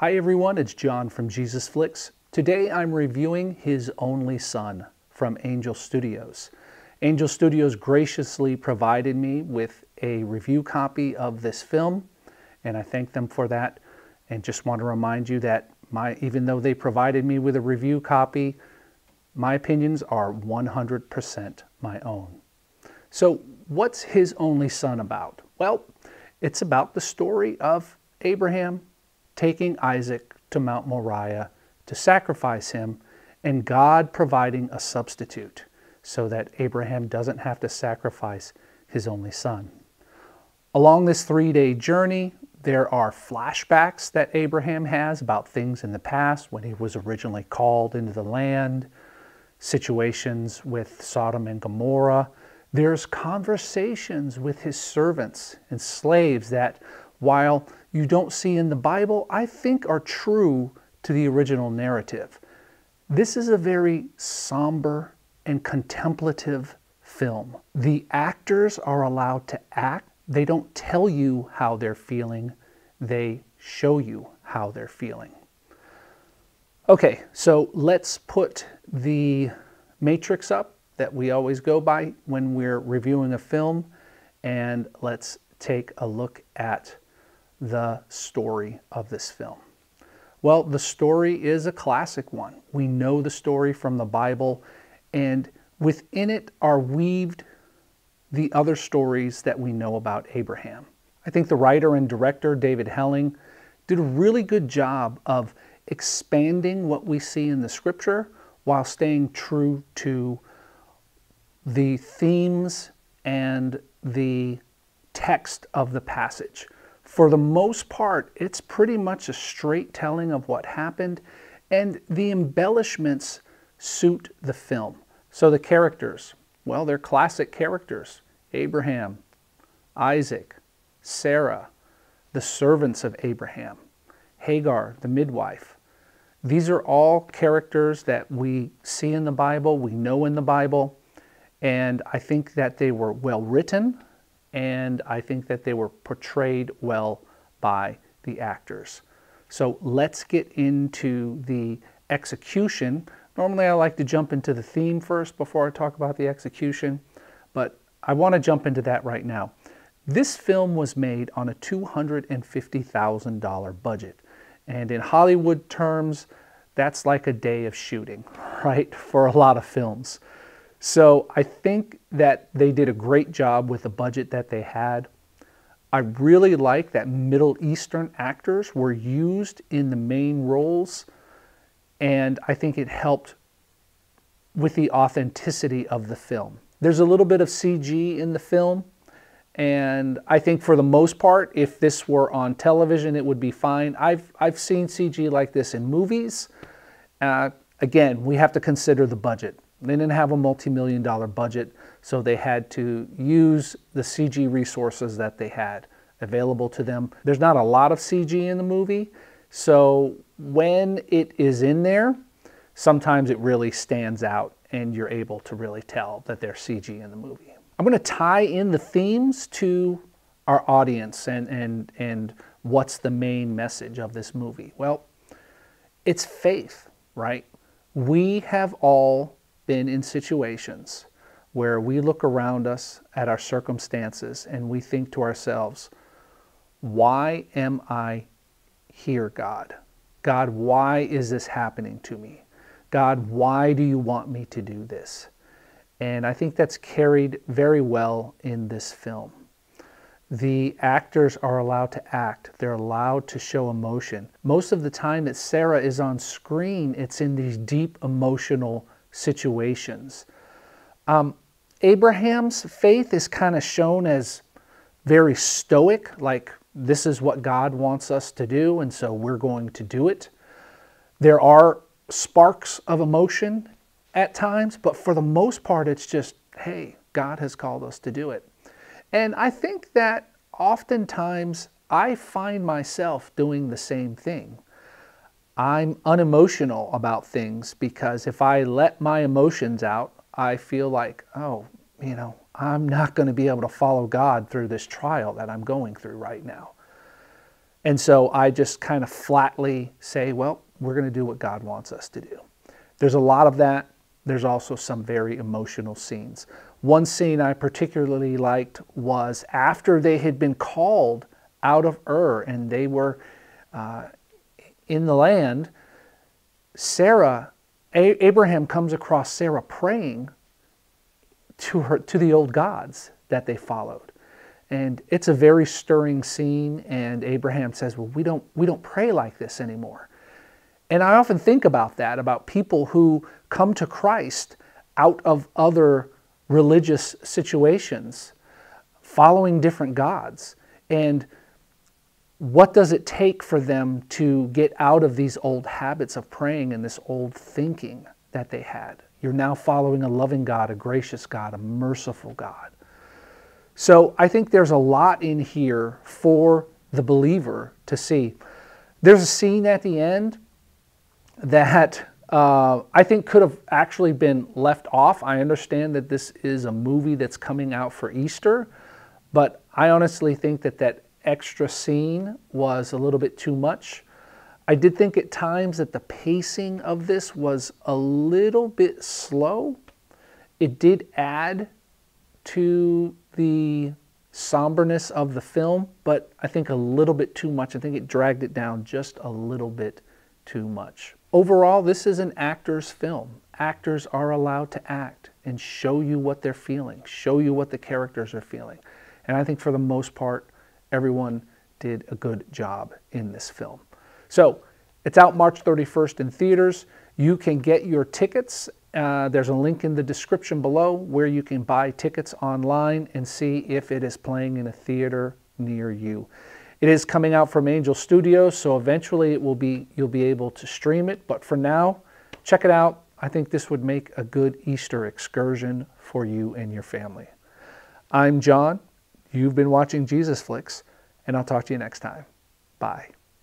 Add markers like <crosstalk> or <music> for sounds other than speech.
Hi everyone, it's John from Jesus Flicks. Today I'm reviewing His Only Son from Angel Studios. Angel Studios graciously provided me with a review copy of this film, and I thank them for that. And just want to remind you that my, even though they provided me with a review copy, my opinions are 100% my own. So, what's His Only Son about? Well, it's about the story of Abraham taking Isaac to Mount Moriah to sacrifice him and God providing a substitute so that Abraham doesn't have to sacrifice his only son. Along this three day journey, there are flashbacks that Abraham has about things in the past when he was originally called into the land, situations with Sodom and Gomorrah. There's conversations with his servants and slaves that, while you don't see in the Bible, I think are true to the original narrative. This is a very somber and contemplative film. The actors are allowed to act. They don't tell you how they're feeling, they show you how they're feeling. Okay, so let's put the matrix up that we always go by when we're reviewing a film, and let's take a look at the story of this film. Well, the story is a classic one. We know the story from the Bible, and within it are weaved the other stories that we know about Abraham. I think the writer and director, David Helling, did a really good job of expanding what we see in the scripture while staying true to the themes and the text of the passage. For the most part, it's pretty much a straight telling of what happened, and the embellishments suit the film. So the characters, well, they're classic characters Abraham, Isaac, Sarah, the servants of Abraham, Hagar, the midwife. These are all characters that we see in the Bible, we know in the Bible, and I think that they were well written and I think that they were portrayed well by the actors. So let's get into the execution. Normally I like to jump into the theme first before I talk about the execution, but I want to jump into that right now. This film was made on a $250,000 budget. And in Hollywood terms, that's like a day of shooting, <laughs> right, for a lot of films. So I think that they did a great job with the budget that they had. I really like that Middle Eastern actors were used in the main roles, and I think it helped with the authenticity of the film. There's a little bit of CG in the film, and I think for the most part, if this were on television, it would be fine. I've, I've seen CG like this in movies. Uh, again, we have to consider the budget. They didn't have a multi-million dollar budget, so they had to use the CG resources that they had available to them. There's not a lot of CG in the movie, so when it is in there, sometimes it really stands out and you're able to really tell that there's CG in the movie. I'm going to tie in the themes to our audience and, and, and what's the main message of this movie. Well, it's faith, right? We have all been in situations where we look around us at our circumstances and we think to ourselves, why am I here, God? God, why is this happening to me? God, why do you want me to do this? And I think that's carried very well in this film. The actors are allowed to act, they're allowed to show emotion. Most of the time that Sarah is on screen, it's in these deep emotional situations. Um, Abraham's faith is kind of shown as very stoic, like this is what God wants us to do, and so we're going to do it. There are sparks of emotion at times, but for the most part, it's just, hey, God has called us to do it. And I think that oftentimes I find myself doing the same thing. I'm unemotional about things because if I let my emotions out, I feel like, oh, you know, I'm not going to be able to follow God through this trial that I'm going through right now. And so I just kind of flatly say, well, we're going to do what God wants us to do. There's a lot of that. There's also some very emotional scenes. One scene I particularly liked was after they had been called out of Ur and they were uh, in the land, Sarah, A- Abraham comes across Sarah praying to her to the old gods that they followed. And it's a very stirring scene and Abraham says, "Well, we don't we don't pray like this anymore." And I often think about that about people who come to Christ out of other religious situations, following different gods. And what does it take for them to get out of these old habits of praying and this old thinking that they had? You're now following a loving God, a gracious God, a merciful God. So I think there's a lot in here for the believer to see. There's a scene at the end that uh, I think could have actually been left off. I understand that this is a movie that's coming out for Easter, but I honestly think that that extra scene was a little bit too much. I did think at times that the pacing of this was a little bit slow. It did add to the somberness of the film, but I think a little bit too much. I think it dragged it down just a little bit too much. Overall, this is an actor's film. Actors are allowed to act and show you what they're feeling, show you what the characters are feeling. And I think for the most part, everyone did a good job in this film. So it's out March 31st in theaters. You can get your tickets. Uh, there's a link in the description below where you can buy tickets online and see if it is playing in a theater near you. It is coming out from Angel Studios, so eventually it will be you'll be able to stream it. But for now, check it out. I think this would make a good Easter excursion for you and your family. I'm John. You've been watching Jesus Flicks, and I'll talk to you next time. Bye.